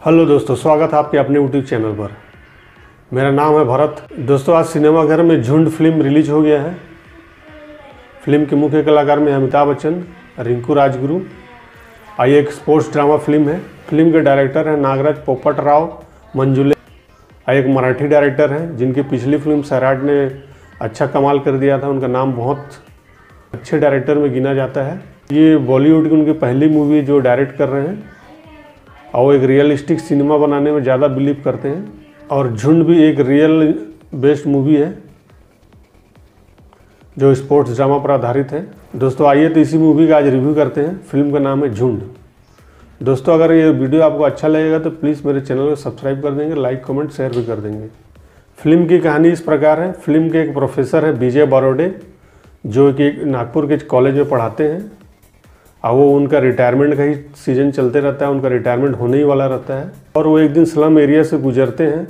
Hello दोस्तों, स्वागत है आपके अपने यूट्यूब चैनल पर। मेरा नाम है भरत। दोस्तों, आज सिनेमाघर में झुंड फ़िल्म रिलीज़ हो गया है। फ़िल्म के मुख्य कलाकार में अमिताभ बच्चन, रिंकू राजगुरु आई एक स्पोर्ट्स ड्रामा फ़िल्म है। फ़िल्म के डायरेक्टर हैं नागराज पोपट राव मंजुले आई एक मराठी डायरेक्टर हैं, जिनकी पिछली फ़िल्म सैराट ने अच्छा कमाल कर दिया था। उनका नाम बहुत अच्छे डायरेक्टर में गिना जाता है। ये बॉलीवुड की उनकी पहली मूवी जो डायरेक्ट कर रहे हैं। और वो एक रियलिस्टिक सिनेमा बनाने में ज़्यादा बिलीव करते हैं। और झुंड भी एक रियल बेस्ड मूवी है, जो स्पोर्ट्स ड्रामा पर आधारित है। दोस्तों, आइए तो इसी मूवी का आज रिव्यू करते हैं। फ़िल्म का नाम है झुंड। दोस्तों, अगर ये वीडियो आपको अच्छा लगेगा तो प्लीज़ मेरे चैनल को सब्सक्राइब कर देंगे लाइक कमेंट शेयर भी कर देंगे। फ़िल्म की कहानी इस प्रकार है। फ़िल्म के एक प्रोफेसर है, विजय बरोडे, जो कि नागपुर के कॉलेज में पढ़ाते हैं। और वो उनका रिटायरमेंट का ही सीज़न चलते रहता है, उनका रिटायरमेंट होने ही वाला रहता है। और वो एक दिन स्लम एरिया से गुजरते हैं।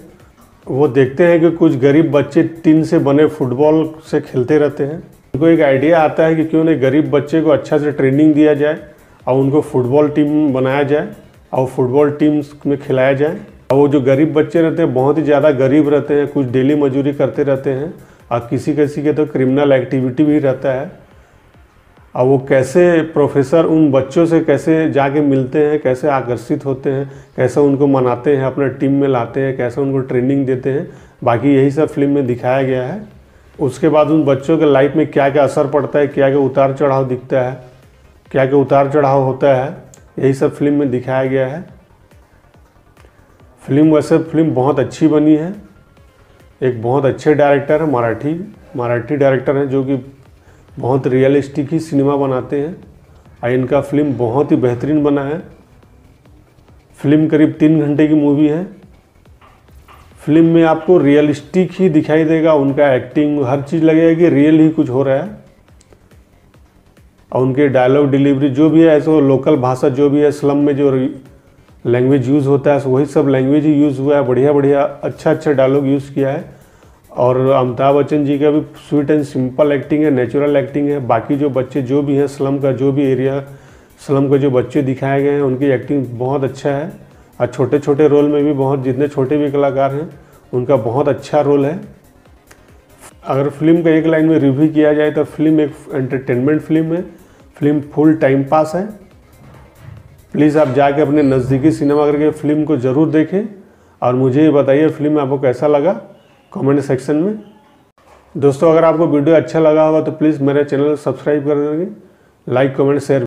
वो देखते हैं कि कुछ गरीब बच्चे टीन से बने फुटबॉल से खेलते रहते हैं। उनको एक आइडिया आता है कि क्यों नहीं गरीब बच्चे को अच्छा से ट्रेनिंग दिया जाए, और उनको फुटबॉल टीम बनाया जाए, और फुटबॉल टीम्स में खिलाया जाए। और वो जो गरीब बच्चे रहते हैं, बहुत ही ज़्यादा गरीब रहते हैं, कुछ डेली मजूरी करते रहते हैं, और किसी किसी के तो क्रिमिनल एक्टिविटी भी रहता है। और वो कैसे प्रोफेसर उन बच्चों से कैसे जाके मिलते हैं, कैसे आकर्षित होते हैं, कैसे उनको मनाते हैं, अपने टीम में लाते हैं, कैसे उनको ट्रेनिंग देते हैं, बाकी यही सब फ़िल्म में दिखाया गया है। उसके बाद उन बच्चों के लाइफ में क्या क्या असर पड़ता है, क्या क्या उतार चढ़ाव दिखता है, क्या क्या उतार चढ़ाव होता है, यही सब फ़िल्म में दिखाया गया है। फ़िल्म वैसे फ़िल्म बहुत अच्छी बनी है। एक बहुत अच्छे डायरेक्टर है, मराठी मराठी डायरेक्टर हैं, जो कि बहुत रियलिस्टिक ही सिनेमा बनाते हैं। और इनका फ़िल्म बहुत ही बेहतरीन बना है। फ़िल्म करीब तीन घंटे की मूवी है। फ़िल्म में आपको रियलिस्टिक ही दिखाई देगा, उनका एक्टिंग हर चीज़ लगेगा कि रियल ही कुछ हो रहा है। और उनके डायलॉग डिलीवरी जो भी है, ऐसे लोकल भाषा जो भी है स्लम में जो लैंग्वेज यूज़ होता है, वही सब लैंग्वेज ही यूज़ हुआ है। बढ़िया बढ़िया अच्छा अच्छा डायलॉग यूज़ किया है। और अमिताभ बच्चन जी का भी स्वीट एंड सिंपल एक्टिंग है नेचुरल एक्टिंग है। बाकी जो बच्चे जो भी हैं स्लम का जो भी एरिया स्लम के जो बच्चे दिखाए गए हैं, उनकी एक्टिंग बहुत अच्छा है। और छोटे छोटे रोल में भी बहुत, जितने छोटे भी कलाकार हैं, उनका बहुत अच्छा रोल है। अगर फ़िल्म का एक लाइन में रिव्यू किया जाए तो फ़िल्म एक एंटरटेनमेंट फ़िल्म है। फ़िल्म फुल टाइम पास है। प्लीज़ आप जाके अपने नज़दीकी सिनेमा करके फ़िल्म को ज़रूर देखें। और मुझे ये बताइए फ़िल्म आपको कैसा लगा? कमेंट सेक्शन में। दोस्तों, अगर आपको वीडियो अच्छा लगा होगा तो प्लीज़ मेरे चैनल सब्सक्राइब कर देंगे लाइक, कमेंट, शेयर।